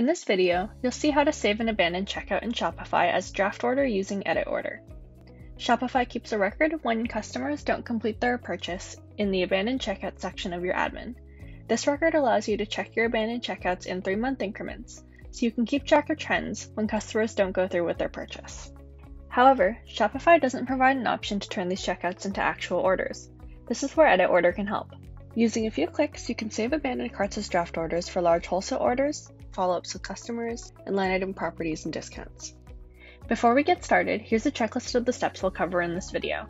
In this video, you'll see how to save an abandoned checkout in Shopify as draft order using Edit Order. Shopify keeps a record when customers don't complete their purchase in the abandoned checkout section of your admin. This record allows you to check your abandoned checkouts in three month increments, so you can keep track of trends when customers don't go through with their purchase. However, Shopify doesn't provide an option to turn these checkouts into actual orders. This is where Edit Order can help. Using a few clicks, you can save abandoned carts as draft orders for large wholesale orders, follow ups with customers, and line item properties and discounts. Before we get started, here's a checklist of the steps we'll cover in this video.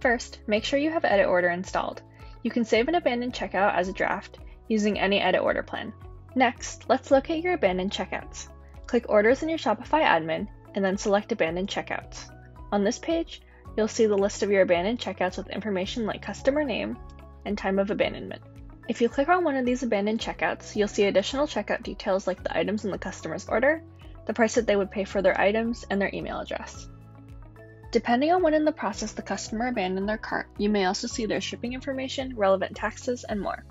First, make sure you have Edit Order installed. You can save an abandoned checkout as a draft using any Edit Order plan. Next, let's locate your abandoned checkouts. Click Orders in your Shopify admin and then select Abandoned Checkouts. On this page, you'll see the list of your abandoned checkouts with information like customer name and time of abandonment. If you click on one of these abandoned checkouts, you'll see additional checkout details like the items in the customer's order, the price that they would pay for their items, and their email address. Depending on when in the process the customer abandoned their cart, you may also see their shipping information, relevant taxes, and more.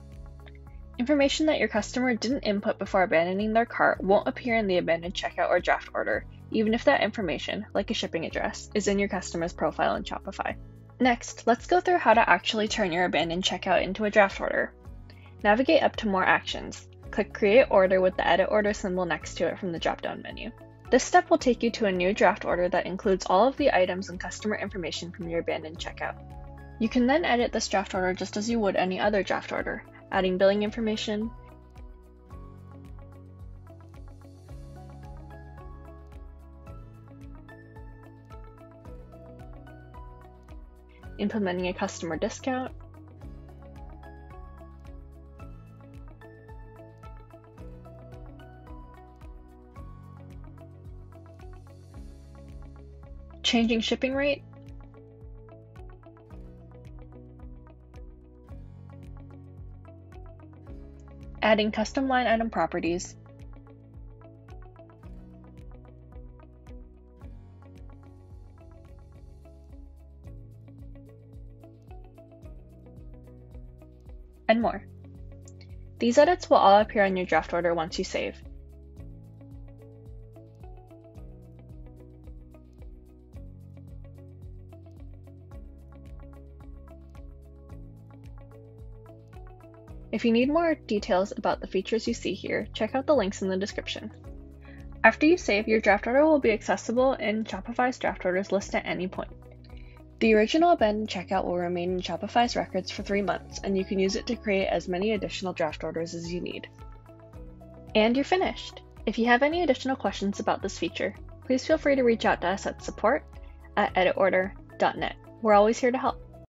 Information that your customer didn't input before abandoning their cart won't appear in the abandoned checkout or draft order, even if that information, like a shipping address, is in your customer's profile in Shopify. Next, let's go through how to actually turn your abandoned checkout into a draft order. Navigate up to More Actions. Click Create Order with the Edit Order symbol next to it from the drop-down menu. This step will take you to a new draft order that includes all of the items and customer information from your abandoned checkout. You can then edit this draft order just as you would any other draft order, adding billing information, implementing a customer discount, changing shipping rate, adding custom line item properties, and more. These edits will all appear on your draft order once you save. If you need more details about the features you see here, check out the links in the description. After you save, your draft order will be accessible in Shopify's draft orders list at any point. The original abandoned checkout will remain in Shopify's records for three months, and you can use it to create as many additional draft orders as you need. And you're finished! If you have any additional questions about this feature, please feel free to reach out to us at support at editorder.net. We're always here to help.